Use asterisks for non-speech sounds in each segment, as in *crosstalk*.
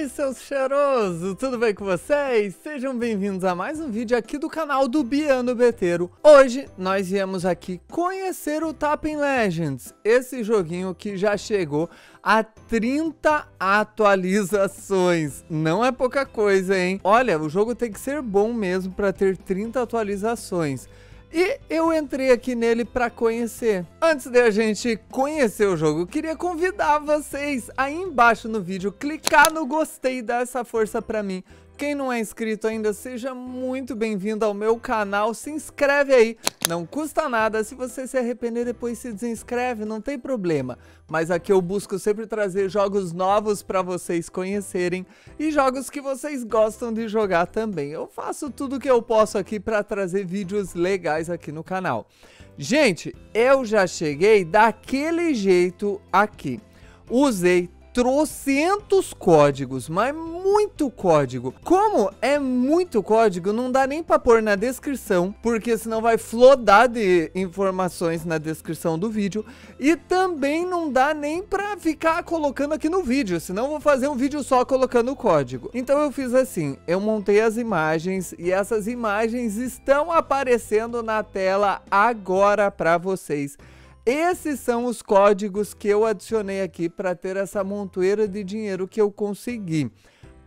aí, seus cheirosos, tudo bem com vocês? Sejam bem-vindos a mais um vídeo aqui do canal do Biano Beteiro. Hoje nós viemos aqui conhecer o Tapping Legends, esse joguinho que já chegou a 30 atualizações. Não é pouca coisa, hein? Olha, o jogo tem que ser bom mesmo para ter 30 atualizações. E eu entrei aqui nele para conhecer. Antes de a gente conhecer o jogo, queria convidar vocês aí embaixo no vídeo, clicar no gostei e dar essa força para mim. Quem não é inscrito ainda, seja muito bem-vindo ao meu canal. Se inscreve aí, não custa nada. Se você se arrepender, depois se desinscreve, não tem problema. Mas aqui eu busco sempre trazer jogos novos para vocês conhecerem e jogos que vocês gostam de jogar também. Eu faço tudo que eu posso aqui para trazer vídeos legais aqui no canal. Gente, eu já cheguei daquele jeito aqui. Usei trocentos códigos, mas muito código. Como é muito código, não dá nem para pôr na descrição, porque senão vai flodar de informações na descrição do vídeo. E também não dá nem para ficar colocando aqui no vídeo, senão vou fazer um vídeo só colocando o código. Então eu fiz assim, eu montei as imagens e essas imagens estão aparecendo na tela agora para vocês. Esses são os códigos que eu adicionei aqui para ter essa montoeira de dinheiro que eu consegui.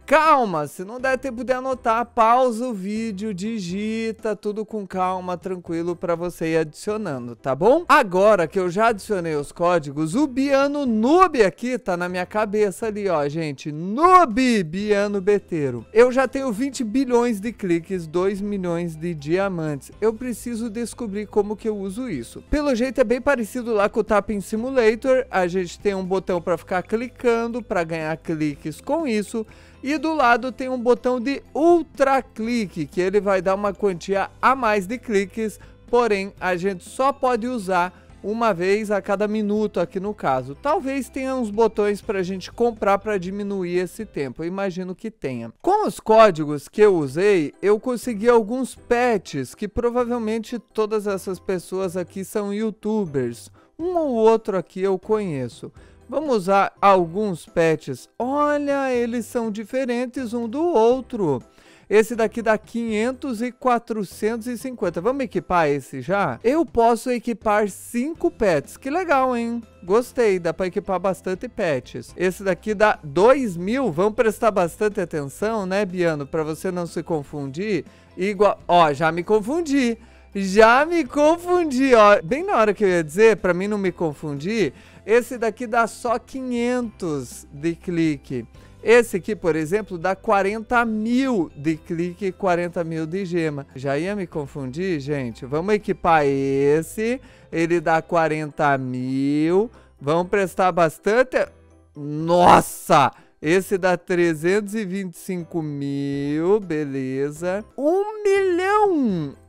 Calma, se não der tempo de anotar, pausa o vídeo, digita tudo com calma, tranquilo para você ir adicionando, tá bom? Agora que eu já adicionei os códigos, o Biano Noob aqui tá na minha cabeça ali, ó, gente. Noob Biano Beteiro. Eu já tenho 20 bilhões de cliques, 2 milhões de diamantes. Eu preciso descobrir como que eu uso isso. Pelo jeito é bem parecido lá com o Tapping Simulator. A gente tem um botão para ficar clicando para ganhar cliques com isso. E do lado tem um botão de ultra clique, que ele vai dar uma quantia a mais de cliques, porém a gente só pode usar uma vez a cada minuto aqui no caso. Talvez tenha uns botões para a gente comprar para diminuir esse tempo, eu imagino que tenha. Com os códigos que eu usei, eu consegui alguns patches que provavelmente todas essas pessoas aqui são youtubers. Um ou outro aqui eu conheço. Vamos usar alguns patches. Olha, eles são diferentes um do outro. Esse daqui dá 500 e 450. Vamos equipar esse já? Eu posso equipar 5 pets. Que legal, hein? Gostei, dá para equipar bastante pets. Esse daqui dá 2 mil. Vamos prestar bastante atenção, né, Biano? Para você não se confundir. Igual... Ó, já me confundi. Já me confundi, ó. Bem na hora que eu ia dizer, para mim não me confundir, esse daqui dá só 500 de clique. Esse aqui, por exemplo, dá 40 mil de clique e 40 mil de gema. Já ia me confundir, gente? Vamos equipar esse. Ele dá 40 mil. Vamos prestar bastante... Nossa! Esse dá 325 mil, beleza. Um milhão!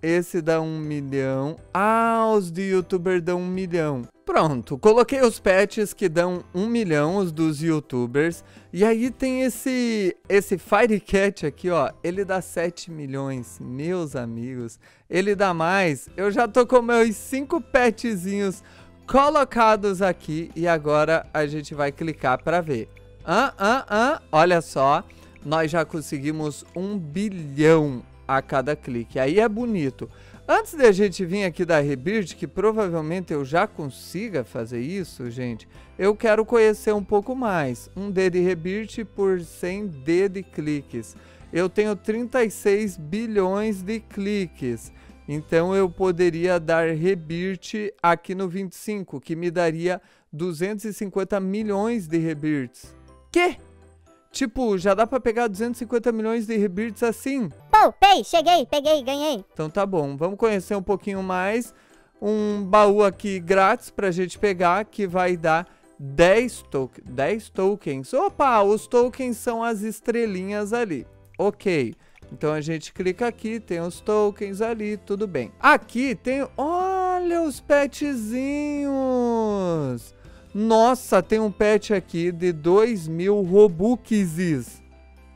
Esse dá um milhão. Ah, os de youtuber dão um milhão. Pronto, coloquei os patches que dão um milhão, os dos youtubers. E aí tem esse, esse Firecat aqui, ó. Ele dá 7 milhões, meus amigos. Ele dá mais. Eu já tô com meus 5 petzinhos colocados aqui. E agora a gente vai clicar para ver. Ah, ah, ah, olha só, nós já conseguimos um bilhão a cada clique. Aí é bonito. Antes de a gente vir aqui da Rebirth, que provavelmente eu já consiga fazer isso, gente, eu quero conhecer um pouco mais. Um D de Rebirth por 100 D de cliques. Eu tenho 36 bilhões de cliques. Então eu poderia dar Rebirth aqui no 25, que me daria 250 milhões de Rebirths. Quê? Tipo, já dá pra pegar 250 milhões de rebirths assim? Pô, pei, cheguei, peguei, ganhei. Então tá bom, vamos conhecer um pouquinho mais. Um baú aqui grátis pra gente pegar, que vai dar 10, to 10 tokens. Opa, os tokens são as estrelinhas ali. Ok, então a gente clica aqui, tem os tokens ali, tudo bem. Aqui tem, olha os petzinhos. Nossa, tem um pet aqui de 2 mil Robuxes.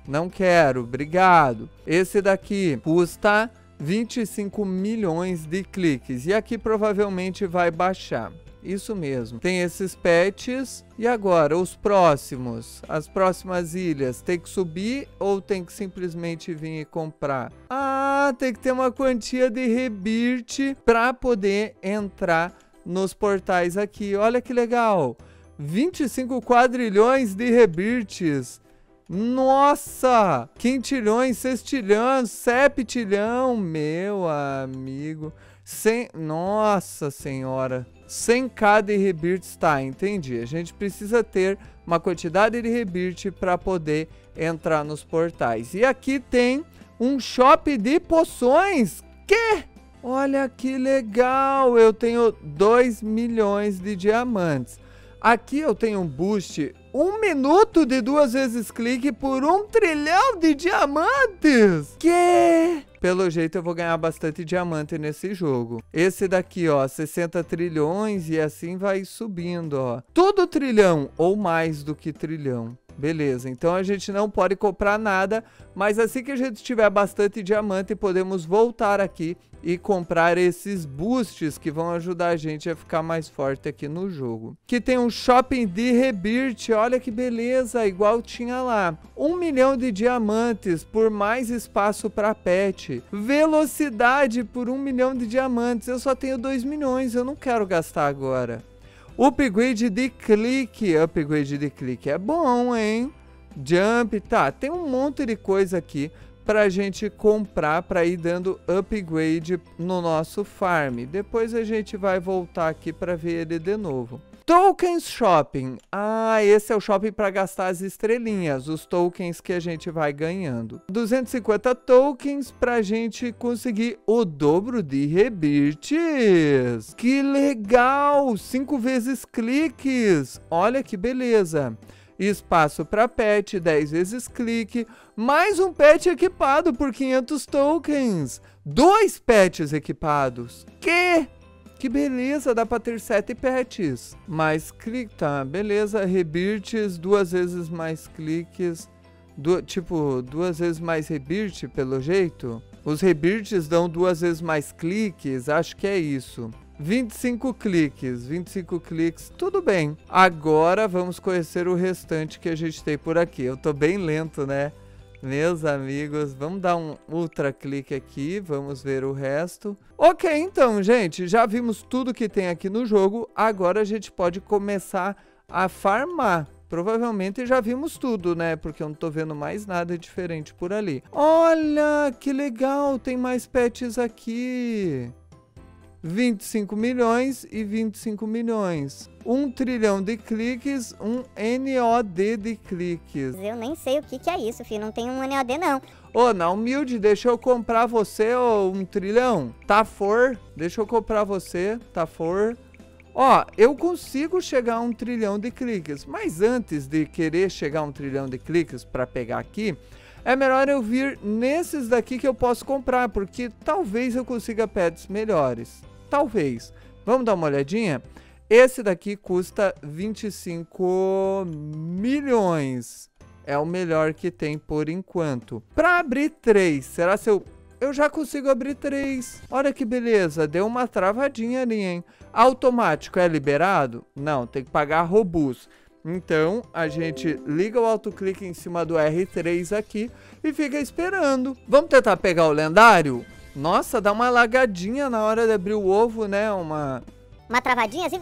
Não quero, obrigado. Esse daqui custa 25 milhões de cliques. E aqui provavelmente vai baixar. isso mesmo. Tem esses pets. E agora, os próximos? As próximas ilhas, tem que subir ou tem que simplesmente vir e comprar? Ah, tem que ter uma quantia de rebirth para poder entrar nos portais aqui. Olha que legal. 25 quadrilhões de rebirths. Nossa! Quintilhões, sextilhão, septilhão, meu amigo. Sem... Nossa senhora. 100k de rebirths, tá, entendi. A gente precisa ter uma quantidade de rebirth para poder entrar nos portais. E aqui tem um shop de poções. Que? Olha que legal, eu tenho 2 milhões de diamantes. Aqui eu tenho um boost, um minuto de duas vezes clique por um trilhão de diamantes. Que? Pelo jeito eu vou ganhar bastante diamante nesse jogo. Esse daqui, ó, 60 trilhões e assim vai subindo, ó. Tudo trilhão ou mais do que trilhão. Beleza, então a gente não pode comprar nada, mas assim que a gente tiver bastante diamante, podemos voltar aqui e comprar esses boosts que vão ajudar a gente a ficar mais forte aqui no jogo. Que tem um shopping de rebirth, olha que beleza, igual tinha lá. Um milhão de diamantes por mais espaço para pet. Velocidade por um milhão de diamantes, eu só tenho dois milhões, eu não quero gastar agora. Upgrade de clique. Upgrade de clique é bom, hein? Jump, tá. Tem um monte de coisa aqui pra gente comprar para ir dando upgrade no nosso farm. Depois a gente vai voltar aqui para ver ele de novo. Tokens Shopping. Ah, esse é o shopping para gastar as estrelinhas, os tokens que a gente vai ganhando. 250 tokens para a gente conseguir o dobro de rebirths. Que legal! 5 vezes cliques. Olha que beleza. Espaço para pet, 10 vezes clique. Mais um pet equipado por 500 tokens. Dois pets equipados. Que? Que beleza, dá pra ter sete pets. Mais clique, tá, beleza. Rebirths, duas vezes mais cliques. Du tipo, duas vezes mais rebirth, pelo jeito. Os rebirths dão duas vezes mais cliques, acho que é isso. 25 cliques, 25 cliques, tudo bem. Agora vamos conhecer o restante que a gente tem por aqui. Eu tô bem lento, né? Meus amigos, vamos dar um ultra clique aqui, vamos ver o resto. Ok, então, gente, já vimos tudo que tem aqui no jogo, agora a gente pode começar a farmar. Provavelmente já vimos tudo, né? Porque eu não tô vendo mais nada diferente por ali. Olha, que legal, tem mais pets aqui. 25 milhões e 25 milhões. 1 trilhão de cliques, um NOD de cliques. Eu nem sei o que, que é isso, filho. Não tem um NOD, não. Ô, na humilde, deixa eu comprar você, ô, um trilhão. Tá for, deixa eu comprar você, tá for. Ó, eu consigo chegar a um trilhão de cliques, mas antes de querer chegar a um trilhão de cliques para pegar aqui, é melhor eu vir nesses daqui que eu posso comprar, porque talvez eu consiga pets melhores. Talvez. Vamos dar uma olhadinha? Esse daqui custa 25 milhões. É o melhor que tem por enquanto. Para abrir três, será se eu... Eu já consigo abrir três. Olha que beleza, deu uma travadinha ali, hein? Automático é liberado? Não, tem que pagar robusto. Então, a gente liga o autoclique em cima do R3 aqui e fica esperando. Vamos tentar pegar o lendário? Nossa, dá uma lagadinha na hora de abrir o ovo, né? Uma... Uma travadinha assim...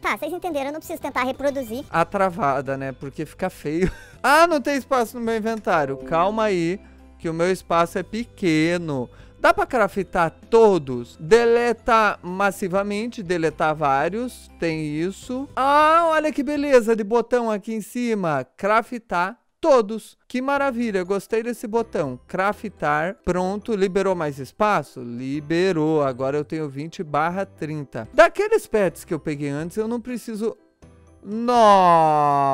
Tá, vocês entenderam, eu não preciso tentar reproduzir. A travada, né? Porque fica feio. *laughs* ah, não tem espaço no meu inventário. Calma aí, que o meu espaço é pequeno. Dá para craftar todos? Deletar massivamente, deletar vários, tem isso. Ah, olha que beleza de botão aqui em cima. Craftar todos. Que maravilha, gostei desse botão. Craftar, pronto, liberou mais espaço? Liberou, agora eu tenho 20 barra 30. Daqueles pets que eu peguei antes, eu não preciso... Nossa,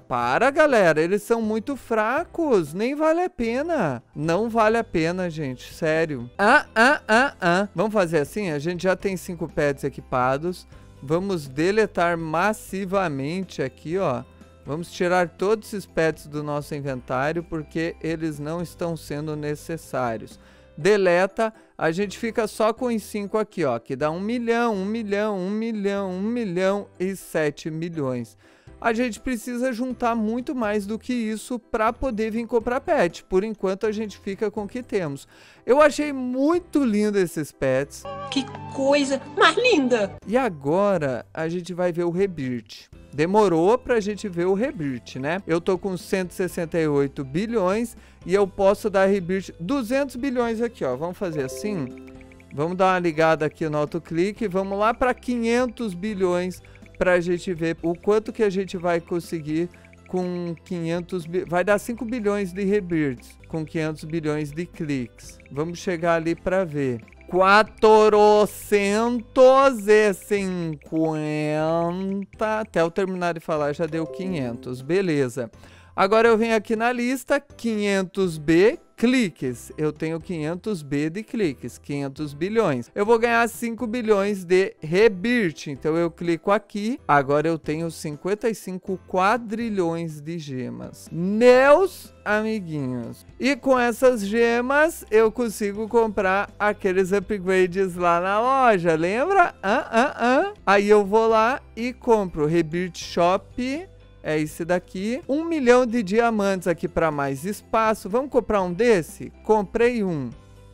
para galera, eles são muito fracos, nem vale a pena. Não vale a pena, gente, sério. Ah, ah, ah, ah. Vamos fazer assim, a gente já tem 5 pets equipados. Vamos deletar massivamente aqui, ó. Vamos tirar todos esses pets do nosso inventário porque eles não estão sendo necessários. deleta, a gente fica só com os 5 aqui, ó, que dá 1 milhão, 1 milhão, 1 milhão, 1 milhão e 7 milhões a gente precisa juntar muito mais do que isso para poder vir comprar pet. Por enquanto a gente fica com o que temos. Eu achei muito lindo esses pets. Que coisa mais linda! E agora a gente vai ver o Rebirth. Demorou pra gente ver o Rebirth, né? Eu tô com 168 bilhões e eu posso dar Rebirth 200 bilhões aqui, ó. Vamos fazer assim? Vamos dar uma ligada aqui no autoclique. Vamos lá para 500 bilhões para a gente ver o quanto que a gente vai conseguir com 500 vai dar 5 bilhões de rebirths com 500 bilhões de cliques. Vamos chegar ali para ver. 450 até eu terminar de falar já deu 500, beleza. Agora eu venho aqui na lista 500B cliques. Eu tenho 500B de cliques, 500 bilhões. Eu vou ganhar 5 bilhões de rebirth. Então eu clico aqui. Agora eu tenho 55 quadrilhões de gemas. Meus amiguinhos. E com essas gemas eu consigo comprar aqueles upgrades lá na loja. Lembra? Ah, ah, ah. Aí eu vou lá e compro Rebirth Shop é esse daqui. Um milhão de diamantes aqui para mais espaço. Vamos comprar um desse? Comprei um.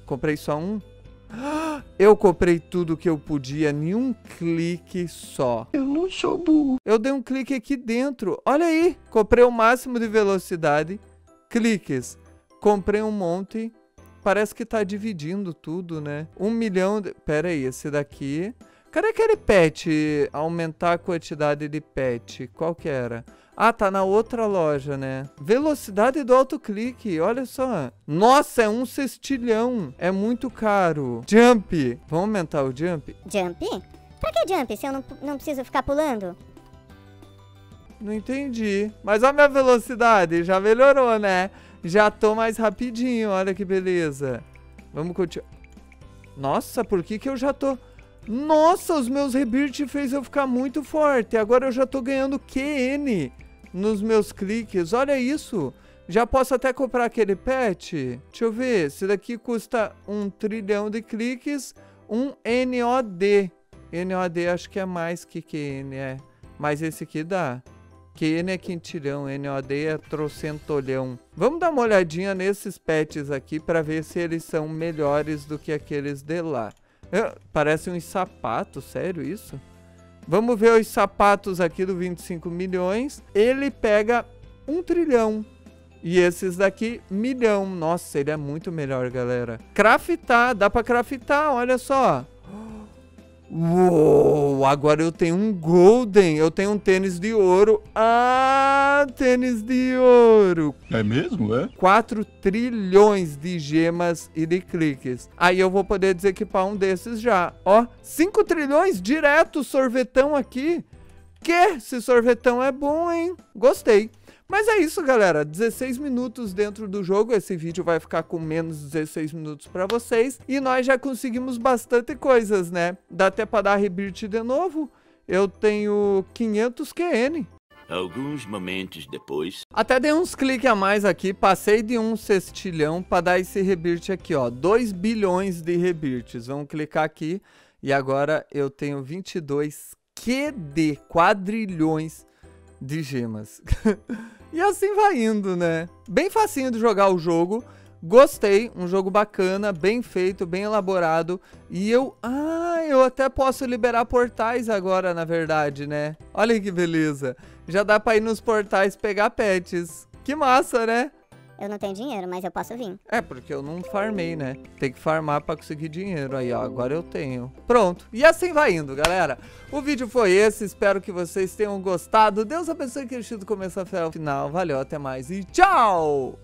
Comprei só um? *gasps* Eu comprei tudo que eu podia em um clique só. Eu não sou burro. Eu dei um clique aqui dentro. Olha aí. Comprei o máximo de velocidade. Cliques. Comprei um monte. Parece que tá dividindo tudo, né? Um milhão de... Pera aí, esse daqui... Cadê aquele pet? Aumentar a quantidade de pet. Qual que era? Ah, tá na outra loja, né? Velocidade do autoclique, olha só. Nossa, é um cestilhão. É muito caro. Jump. Vamos aumentar o jump? Jump? Pra que jump se eu não, não preciso ficar pulando? Não entendi. Mas a minha velocidade já melhorou, né? Já tô mais rapidinho, olha que beleza. Vamos continuar. Nossa, por que que eu já tô... Nossa, os meus rebirth fez eu ficar muito forte. Agora eu já tô ganhando QN nos meus cliques. Olha isso. Já posso até comprar aquele pet. Deixa eu ver. Esse daqui custa um trilhão de cliques. Um NOD. NOD acho que é mais que QN, é. Mas esse aqui dá. QN é quintilhão, NOD é trocentolhão. Vamos dar uma olhadinha nesses pets aqui para ver se eles são melhores do que aqueles de lá. Parece uns sapatos, sério isso? Vamos ver os sapatos aqui do 25 milhões. Ele pega um trilhão. E esses daqui, milhão. Nossa, ele é muito melhor, galera. Craftar, dá pra craftar, olha só. Uou, agora eu tenho um Golden, eu tenho um tênis de ouro. Ah, tênis de ouro. É mesmo, é? 4 trilhões de gemas e de cliques. Aí eu vou poder desequipar um desses já. Ó, 5 trilhões direto, sorvetão aqui. Que? Esse sorvetão é bom, hein? Gostei. Mas é isso, galera. 16 minutos dentro do jogo. Esse vídeo vai ficar com menos 16 minutos para vocês. E nós já conseguimos bastante coisas, né? Dá até para dar rebirth de novo. Eu tenho 500 QN. Alguns momentos depois. Até dei uns cliques a mais aqui. Passei de um cestilhão para dar esse rebirth aqui, ó. 2 bilhões de rebirths. Vamos clicar aqui. E agora eu tenho 22 QD, quadrilhões de gemas. *laughs* E assim vai indo, né? Bem facinho de jogar o jogo. Gostei, um jogo bacana, bem feito, bem elaborado. E eu... Ah, eu até posso liberar portais agora, na verdade, né? Olha que beleza. Já dá pra ir nos portais pegar pets. Que massa, né? Eu não tenho dinheiro, mas eu posso vir. É, porque eu não farmei, né? Tem que farmar pra conseguir dinheiro. Aí, ó, agora eu tenho. Pronto. E assim vai indo, galera. O vídeo foi esse. Espero que vocês tenham gostado. Deus abençoe que o começo até o final. Valeu, até mais e tchau!